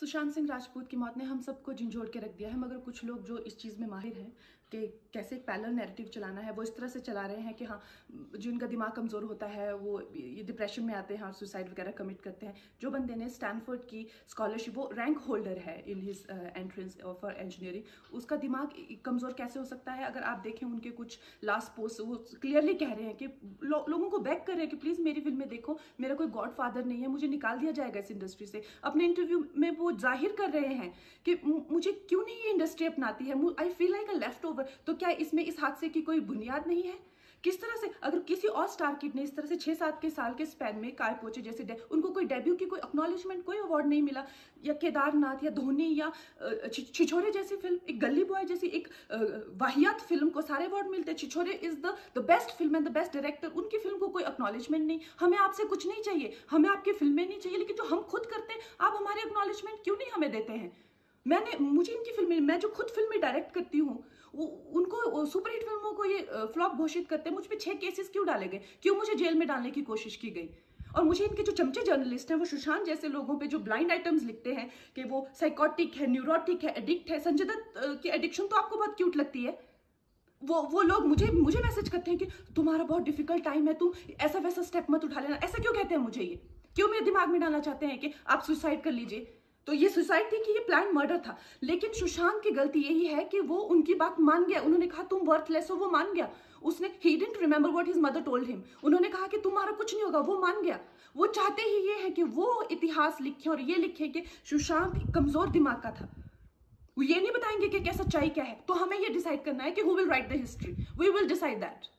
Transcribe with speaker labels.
Speaker 1: सुशांत सिंह राजपूत की मौत ने हम सबको झंझोड़ के रख दिया है मगर कुछ लोग जो इस चीज़ में माहिर हैं कि कैसे पैरल नैरेटिव चलाना है वो इस तरह से चला रहे हैं कि हाँ जिनका दिमाग कमज़ोर होता है वो ये डिप्रेशन में आते हैं और सुसाइड वगैरह कमिट करते हैं। जो बंदे ने स्टैनफोर्ड की स्कॉलरशिप वो रैंक होल्डर है in his entrance for engineering उसका दिमाग कमज़ोर कैसे हो सकता है? अगर आप देखें उनके कुछ लास्ट पोस्ट वो क्लियरली कह रहे हैं कि लो, लोगों को बैक कर रहे हैं कि प्लीज़ मेरी फ़िल्में देखो मेरा कोई गॉड फादर नहीं है मुझे निकाल दिया जाएगा इस इंडस्ट्री से। अपने इंटरव्यू में वो ज़ाहिर कर रहे हैं कि मुझे क्यों नहीं ये इंडस्ट्री अपनाती है? I feel like a left over तो क्या इसमें इस हादसे की कोई बुनियाद नहीं है? किस तरह से, अगर किसी और स्टार किड ने इस तरह से छह सात के साल के स्पैन में काय पहुँचे, जैसे उनको कोई डेब्यू की कोई एक्नॉलेजमेंट कोई अवार्ड नहीं मिला, या केदारनाथ, या धोनी, या छिछोरे जैसी फ़िल्म एक गली बॉय जैसी एक वाहियात फ़िल्म को सारे अवार्ड मिलते, Chhichhore is the the best film and the best director उनकी फ़िल्म को कोई एक्नॉलेजमेंट नहीं। हमें आपसे कुछ नहीं चाहिए, हमें आपकी फ़िल्में नहीं चाहिए, लेकिन जो हम खुद करते हैं, आप हमारे एक्नॉलेजमेंट क्यों नहीं हमें देते हैं? मैंने, मुझे इनकी फ़िल्में, मैं जो खुद फ़िल्में डायरेक्ट करती हूँ उनको सुपरहिट फ़िल्मों को ये फ्लॉप घोषित करते हैं, मुझ पर छह केसेस क्यों डाले गए? क्यों मुझे जेल में डालने की कोशिश की गई? और मुझे इनके जो चमचे जर्नलिस्ट हैं, वो सुशांत जैसे लोगों पे जो ब्लाइंड आइटम्स लिखते हैं, कि वो साइकोटिक है न्यूरोटिक है एडिक्ट है, संजय दत्त की एडिक्शन तो आपको बहुत क्यूट लगती है। वो वो लोग मुझे मुझे मैसेज करते हैं कि तुम्हारा बहुत डिफ़िकल्ट टाइम है, तुम ऐसा वैसा स्टेप मत उठा लेना। ऐसा क्यों कहते हैं मुझे ये? क्यों मेरे दिमाग में डालना चाहते हैं कि आप सुसाइड कर लीजिए? तो ये सुसाइड थी कि ये प्लान मर्डर था। लेकिन सुशांत की गलती यही है कि वो उनकी बात मान गया। उन्होंने कहा, तुम वर्थलेस हो, वो मान गया। उसने he didn't remember what his mother told him उन्होंने कहा कि, तुम्हारा कुछ नहीं होगा, वो मान गया। वो चाहते ही ये है कि वो इतिहास लिखे और ये लिखे कि सुशांत कमज़ोर दिमाग का था। वो ये नहीं बताएँगे कि, क्या सच्चाई क्या है? तो हमें ये डिसाइड करना है कि who will write the history we will decide that